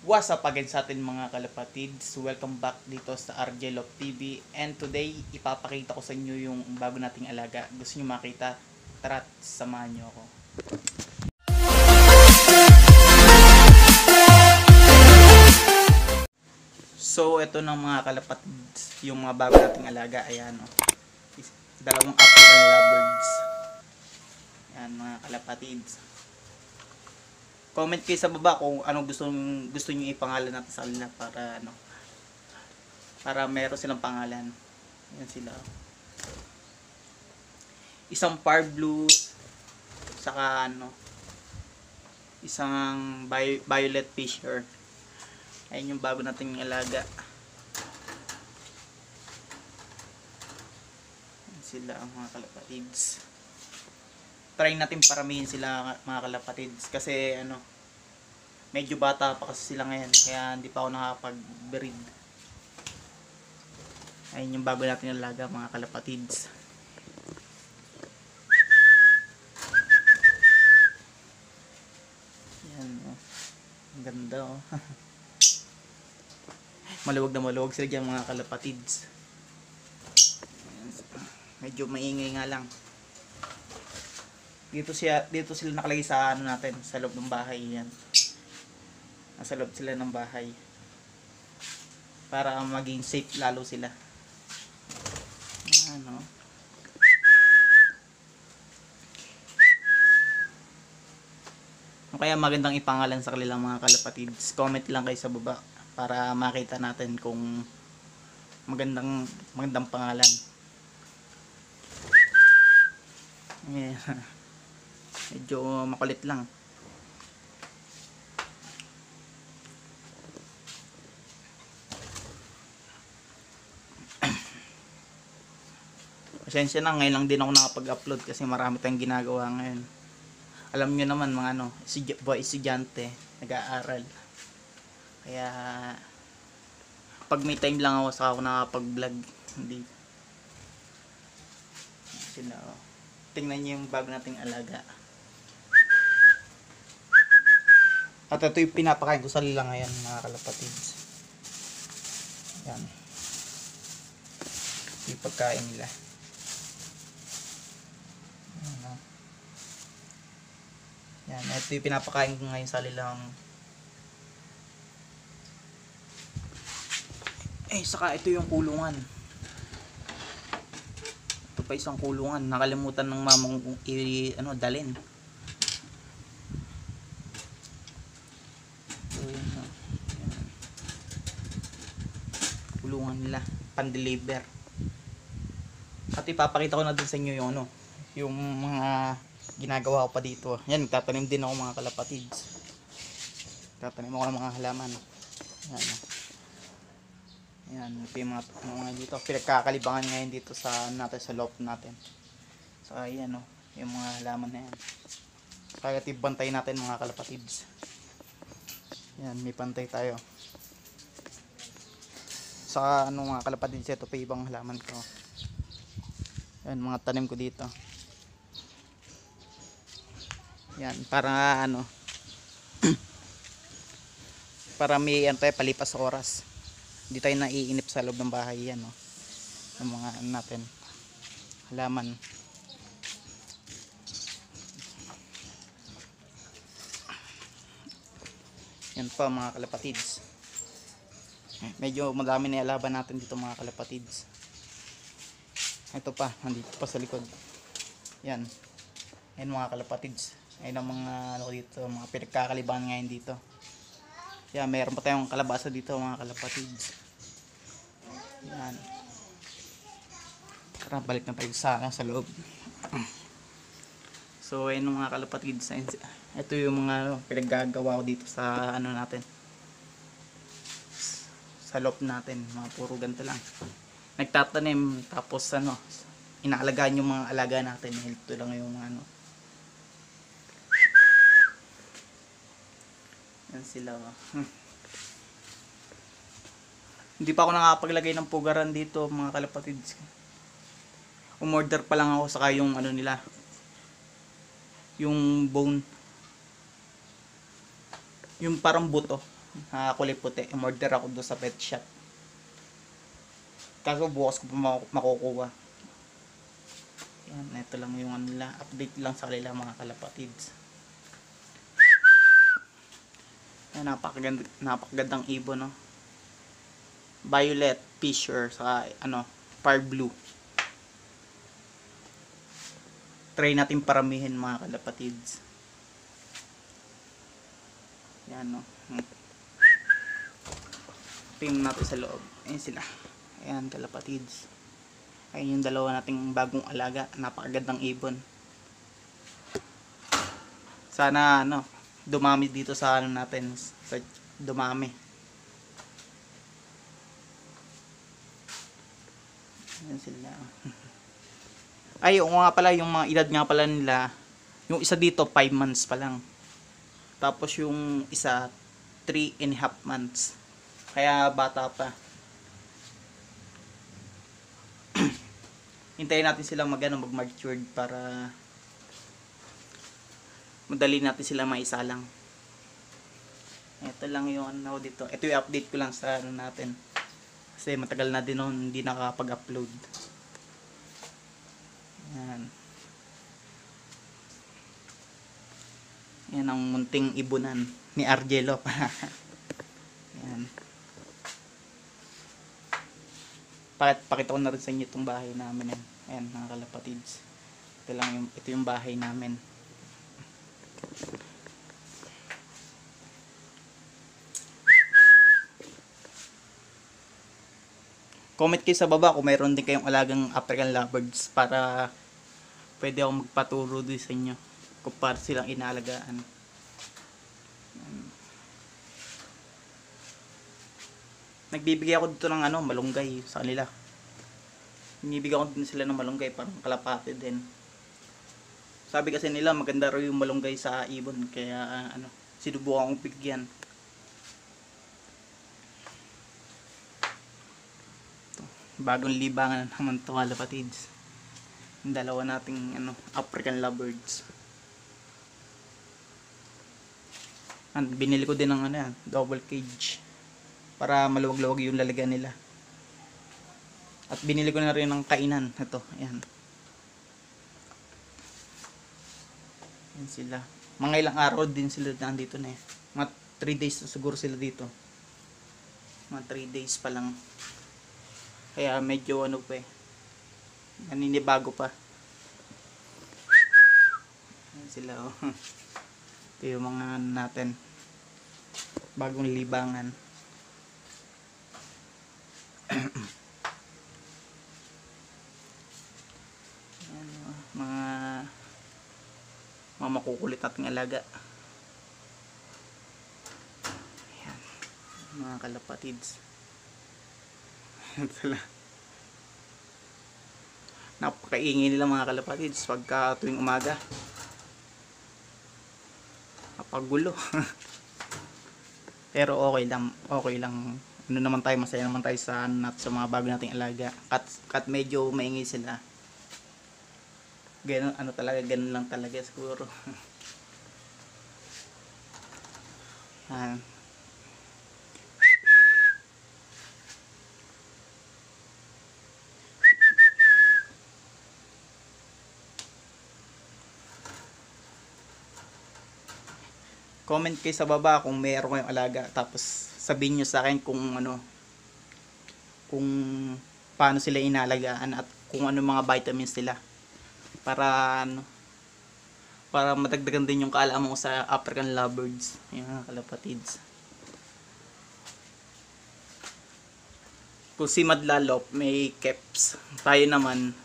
What's up again sa atin mga kalapatids? Welcome back dito sa RJ Love TV and today ipapakita ko sa inyo yung bago nating alaga. Gusto nyo makita? Tara, samahan nyo ako. So, ito ng mga kalapatids, yung mga bago nating alaga. Ayan, oh. Is- Dalawang African lovebirds. Ayan, mga kalapatids. Comment kayo sa baba kung anong gusto gusto niyo ipangalan natin sa kanila para ano para meron silang pangalan. Yan sila. Isang par blue saka ano isang vi- violet fisher. Ayun yung bago nating alaga. Yan sila ang mga kalapatids try natin paramihin sila mga kalapatids. Kasi ano medyo bata pa kasi sila ngayon kaya hindi pa ako nakapag-breed ayun yung bago natin alaga mga kalapatids. Yan oh. ang ganda oh. Maluwag na maluwag sila dyan mga kalapatids. Medyo maingay nga lang dito siya dito sila nakalagay sa ano natin sa loob ng bahay yan. Nasa loob sila ng bahay. Para maging safe lalo sila. Ano kaya magandang ipangalan sa kanilang mga kalapatids comment lang kayo sa baba para makita natin kung magandang magandang pangalan. Yeah. medyo makulit lang. Pasensya na ngayon lang din ako nakapag-upload kasi marami tayong ginagawa ngayon. Alam nyo naman mga ano boy estudyante nag-aaral. Kaya pag may time lang ako saka ako nakapag-vlog. Hindi. Sila oh. tingnan nyo yung bago nating alaga At ito yung pinapakain ko sa nila ngayon mga kalapatids. Yan. Yung pagkain nila. Yan, oh. Yan. Ito yung pinapakain ko ngayon sa nilang Eh, saka ito yung kulungan. Ito pa isang kulungan. Nakalimutan ng mamang i ano, dalin. So, yun, no. Yan. Kulungan nila. Pan-deliver. At ipapakita ko na din sa inyo yung ano, yung mga ginagawa ko pa dito. Yan, nagtatanim din ako mga kalapatids. Tatanim ako ng mga halaman. Yan. Yan, yung mga, mga dito. Pinagkakalibangan ngayon dito sa ano natin, sa loft natin. So, ayan, no. Yung mga halaman na yan. Kaya tibantay natin mga kalapatids. Yan, may pantay tayo. Sa ano mga kalapatids, ito pa ibang halaman ko. Yan, mga tanim ko dito. Yan, para ano, para may ano tayo, palipas oras. Hindi tayo naiinip sa loob ng bahay yan, no. Yung mga ano natin, halaman. Yan pa mga kalapatids. Medyo madami na ilaban natin dito mga kalapatids. Ito pa, nandito pa sa likod. Yan. Yan mga kalapatids. Ayun ang mga ano dito, mga pinagkakalibangan ngayon dito. Yan, meron pa tayong kalabasa dito mga kalapatids. Yan. Tara, balik na tayo sa, ano, sa loob. So, ayun mga kalapatids. Ito yung mga ano, pinaggagawa ko dito sa ano natin. Sa loob natin. Mga puro ganito lang. Nagtatanim. Tapos ano, inaalagaan yung mga alaga natin. Ito lang yung mga ano. Yan sila. oh. Hmm. Hindi pa ako nakapaglagay ng pugaran dito mga kalapatids. Umorder pa lang ako saka yung ano nila. Yung bone. Yung parang buto. Na kulay puti. Umorder ako doon sa pet shop. Kaso bukas ko pa maku- makukuha. Yan, ito lang yung ano. Update lang sa kanila mga kalapatids. Yan, napakaganda, napakagandang ibon, no? Violet, Fisher, saka ano, Fire Blue. Try natin paramihin mga kalapatids. Yan, no? Tingnan natin sa loob. Ayan sila. Ayan, kalapatids. Ayun yung dalawa nating bagong alaga. Napakagandang ibon. Sana, ano, dumami dito sa ano natin. Sa dumami. Ayan sila. Ay, oo nga pala, yung mga edad nga pala nila, yung isa dito, 5 months pa lang. Tapos yung isa, 3 and a half months. Kaya bata pa. Hintayin natin sila mag, ano, mag-matured para madali natin sila maisalang. Ito lang yung ano dito. Ito yung update ko lang sa ano natin. Kasi matagal na din noon hindi nakakapag-upload. Yan. Yan ang munting ibunan ni Argelo. Yan. Pakit, pakita ko na rin sa inyo itong bahay namin. Yan. Ayan, mga kalapatids. Ito lang yung, ito yung bahay namin. Comment kayo sa baba kung mayroon din kayong alagang African lovebirds para pwede ako magpaturo din sa inyo kung paano silang inaalagaan. Nagbibigay ako dito ng ano, malunggay sa kanila. Binibigyan ko din sila ng malunggay parang kalapate din. Sabi kasi nila maganda raw yung malunggay sa ibon kaya ah, ano, sinubukan kong bigyan. Ito, bagong libangan na naman to kalapatids. Yung dalawa nating ano, African lovebirds. And binili ko din ng ano yan, double cage para maluwag-luwag yung lalagyan nila. At binili ko na rin ng kainan. Ito, ayan. Ayan sila. Mga ilang araw din sila nandito na eh. Mga 3 days siguro sila dito. Mga 3 days pa lang. Kaya medyo ano pa eh. Naninibago pa. Ayan sila oh. Ito yung mga ano natin. Bagong libangan. Ano, mga nating alaga. Ayan. Mga kalapatids. Napakaingay nila mga kalapatids pagka tuwing umaga. Napagulo. Pero okay lang, okay lang. Ano naman tayo, masaya naman tayo sa, nat sa mga bago nating alaga. Kat, kat medyo maingay sila. Ganun, ano talaga, ganun lang talaga siguro. Yan. Comment kayo sa baba kung mayroon kayong alaga. Tapos sabihin nyo sa akin kung ano, kung paano sila inalagaan at kung ano mga vitamins nila para ano para madagdagan din yung kaalaman mo sa African lovebirds. Mga kalapatids. Kung si Madlalop may caps. Tayo naman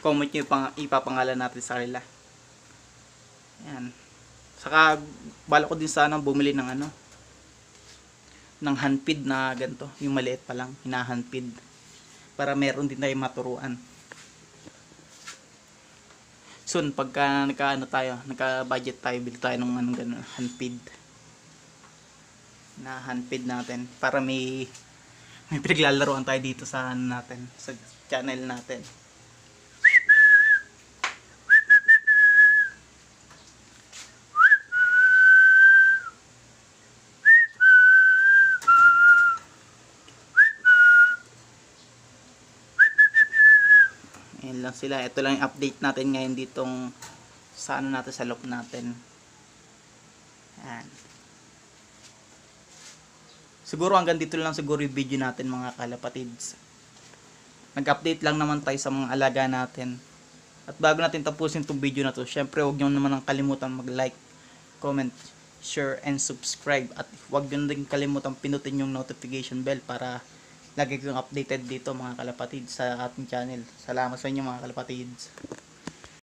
comment nyo pang, ipapangalan natin sa kanila. Yan saka bala ko din sana bumili ng ano ng handpid na ganito. Yung maliit pa lang hinahandpid para meron din tayo maturuan soon pagka nagka ano tayo nagka budget tayo bili tayo ng anong ganun handpid na handpid natin para may may pinaglalaroan tayo dito sa ano natin sa channel natin Yan lang sila. Ito lang yung update natin ngayon ditong sa ano natin sa loop natin. Yan. Siguro hanggang dito lang siguro yung video natin mga kalapatids. Nag-update lang naman tayo sa mga alaga natin. At bago natin tapusin itong video na to, syempre huwag nyo naman ang kalimutan mag-like, comment, share, and subscribe. At huwag nyo din kalimutan pinutin yung notification bell para lagi kong updated dito mga kalapatids sa ating channel. Salamat sa inyo mga kalapatids.